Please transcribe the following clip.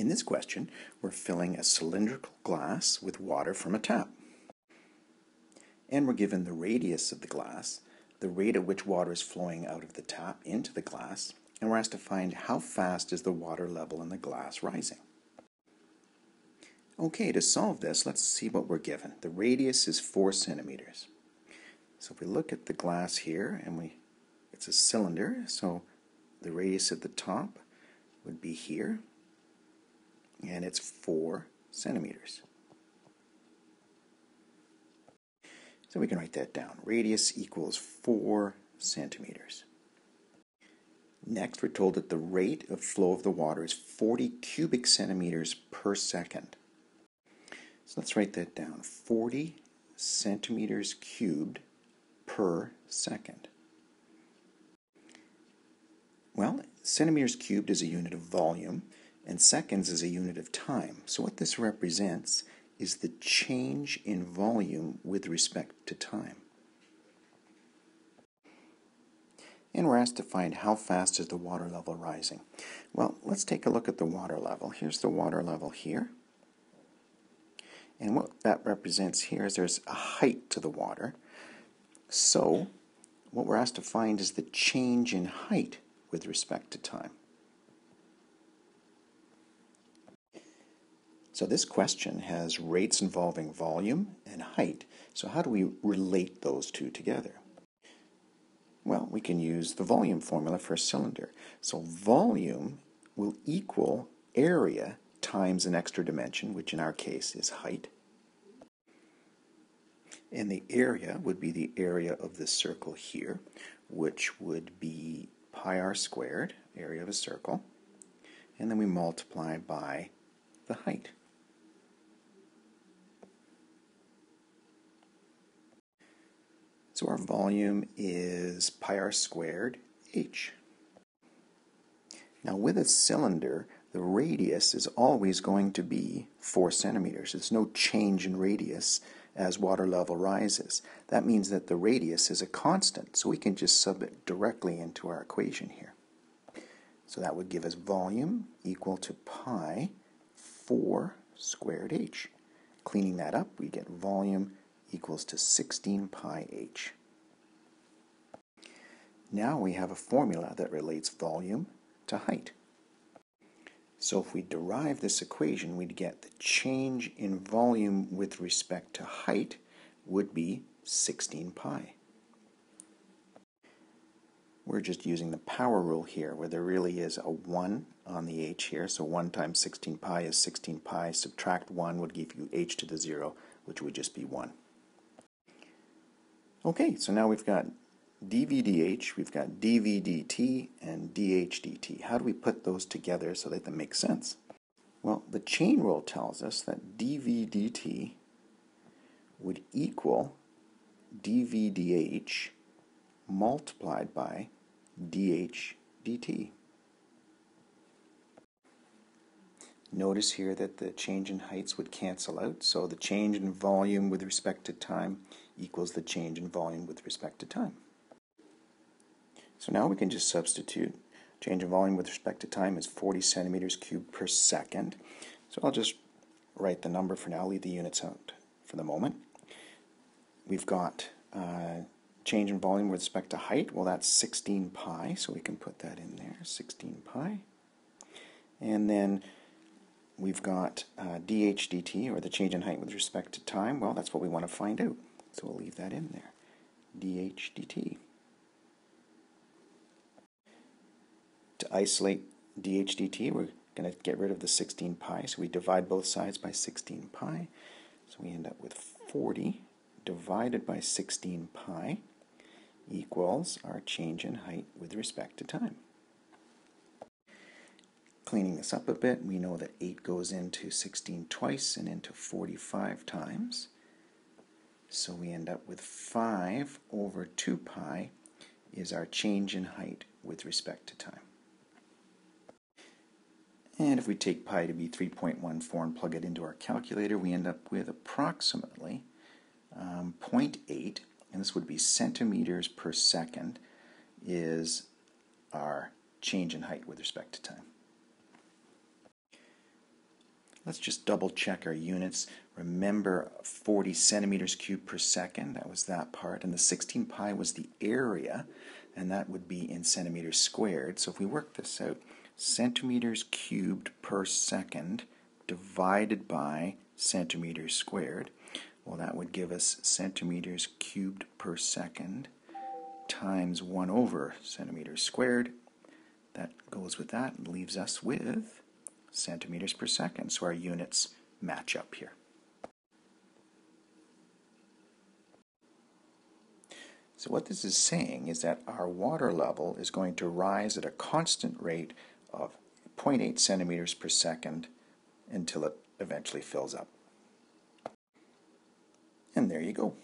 In this question, we're filling a cylindrical glass with water from a tap. And we're given the radius of the glass, the rate at which water is flowing out of the tap into the glass, and we're asked to find how fast is the water level in the glass rising. Okay, to solve this, let's see what we're given. The radius is 4 centimeters. So if we look at the glass here, and we it's a cylinder, so the radius at the top would be here, and it's 4 centimeters. So we can write that down. Radius equals 4 centimeters. Next, we're told that the rate of flow of the water is 40 cubic centimeters per second. So let's write that down. 40 centimeters cubed per second. Well, centimeters cubed is a unit of volume, and seconds is a unit of time. So what this represents is the change in volume with respect to time. And we're asked to find how fast is the water level rising. Well, let's take a look at the water level. Here's the water level here. And what that represents here is there's a height to the water. So, what we're asked to find is the change in height with respect to time. So this question has rates involving volume and height. So how do we relate those two together? Well, we can use the volume formula for a cylinder. So volume will equal area times an extra dimension, which in our case is height. And the area would be the area of this circle here, which would be pi r squared, area of a circle. And then we multiply by the height. So our volume is pi r squared h. Now with a cylinder, the radius is always going to be 4 centimeters. There's no change in radius as water level rises. That means that the radius is a constant, so we can just sub it directly into our equation here. So that would give us volume equal to pi 4 squared h. Cleaning that up, we get volume equals to 16 pi h. Now we have a formula that relates volume to height. So if we derive this equation, we'd get the change in volume with respect to height would be 16 pi. We're just using the power rule here, where there really is a 1 on the h here. So 1 times 16 pi is 16 pi. Subtract 1 would give you h to the 0, which would just be 1. Okay, so now we've got dVdh, we've got dVdt, and dHdt. How do we put those together so that they make sense? Well, the chain rule tells us that dVdt would equal dVdh multiplied by dHdt. Notice here that the change in heights would cancel out, so the change in volume with respect to time equals the change in volume with respect to time. So now we can just substitute. Change in volume with respect to time is 40 centimeters cubed per second. So I'll just write the number for now, leave the units out for the moment. We've got uh, change in volume with respect to height. Well, that's 16 pi, so we can put that in there, 16 pi. And then we've got uh, or the change in height with respect to time. Well, that's what we want to find out. So we'll leave that in there, dh dt. To isolate dh dt, we're going to get rid of the 16 pi. So we divide both sides by 16 pi. So we end up with 40 divided by 16 pi equals our change in height with respect to time. Cleaning this up a bit, we know that 8 goes into 16 twice and into 45 times. So we end up with 5 over 2 pi is our change in height with respect to time. And if we take pi to be 3.14 and plug it into our calculator, we end up with approximately um, 0.8, and this would be centimeters per second, is our change in height with respect to time. Let's just double check our units. Remember 40 centimeters cubed per second, that was that part, and the 16 pi was the area, and that would be in centimeters squared. So if we work this out, centimeters cubed per second divided by centimeters squared, well that would give us centimeters cubed per second times 1 over centimeters squared. That goes with that and leaves us with centimeters per second. So our units match up here. So what this is saying is that our water level is going to rise at a constant rate of 0.8 centimeters per second until it eventually fills up. And there you go.